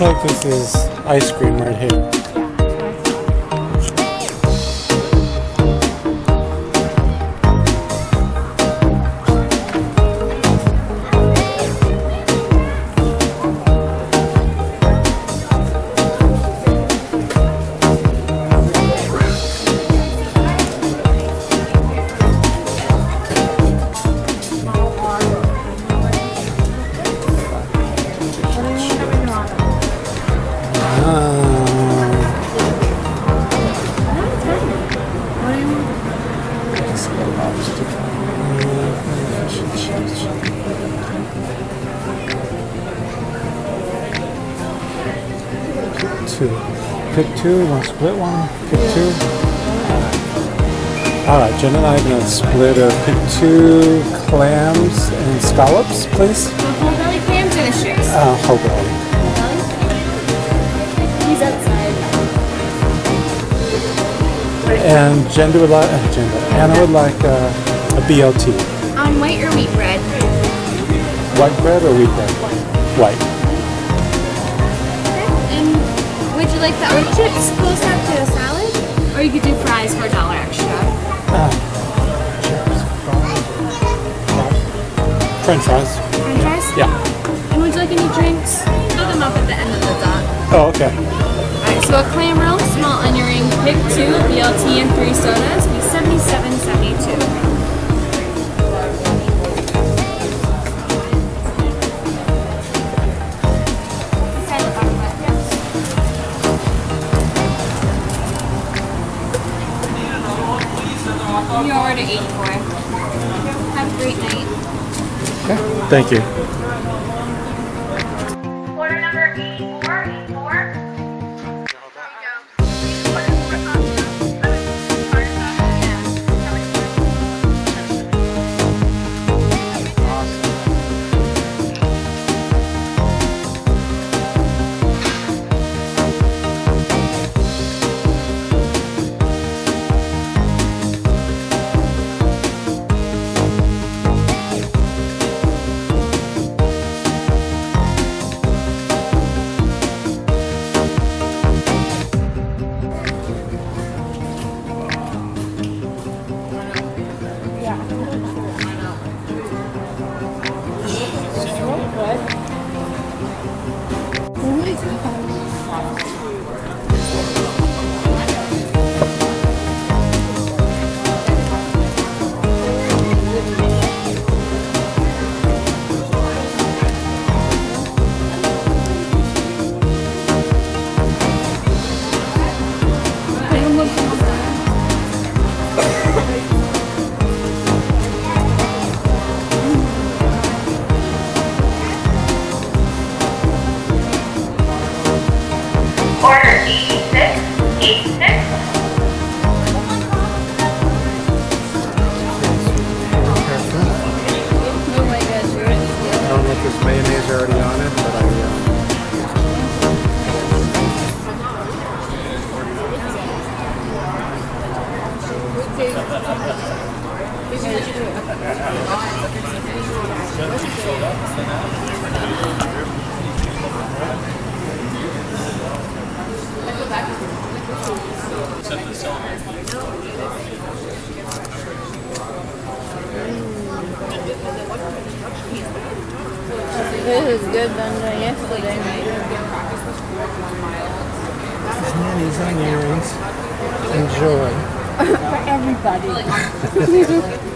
looks like this is ice cream right here. Two. Pick two, one split one? Pick two? Alright, Jen and I are going to split or pick two clams and scallops, please. Whole belly clams and a shish. Uh, whole belly. And Jen would like, uh, Anna would like uh, a BLT. On white or wheat bread? White bread or wheat bread? White. And would you like the orange chips close up to a salad? Or you could do fries for a dollar extra. Uh, chips, fries, French fries. French fries? Yeah. And would you like any drinks? Fill them up at the end of the dot. Oh, okay. Alright, so a clam roll, small onion ring, pick two, BLT and three sodas, be seventy-seven seventy-two. You ordered eighty-four. Have a great night. Okay. Thank you. Order 8686. Nanny's onion rings. Enjoy. For everybody.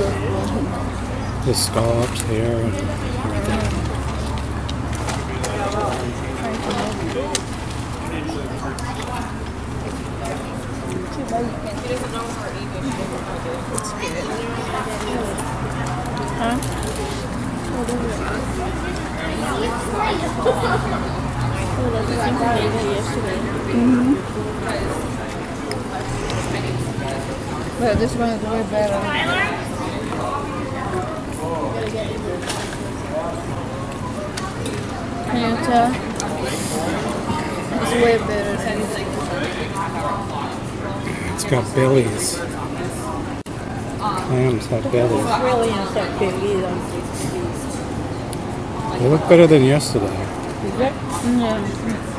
The scallops here and everything. But this one is way better. Can? It's way better. It's got bellies. Clams have bellies. Really not either. They look better than yesterday. Yeah.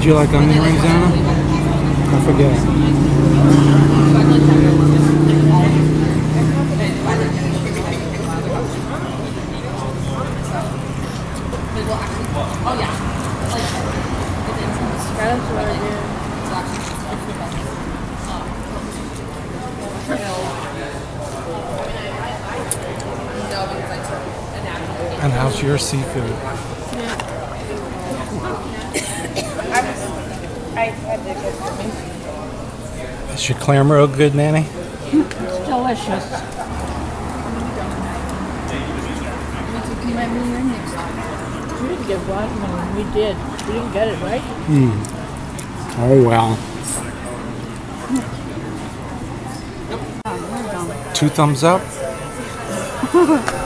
Did you like onion rings, Anna? I forget. Oh yeah. Like, the things That's what I did. No, because I took a nap. And how's your seafood? Is your clam real good, Nanny? It's delicious. You might be here next time. We didn't get one, and we did. We didn't get it, right? Hmm. Oh well. Two thumbs up?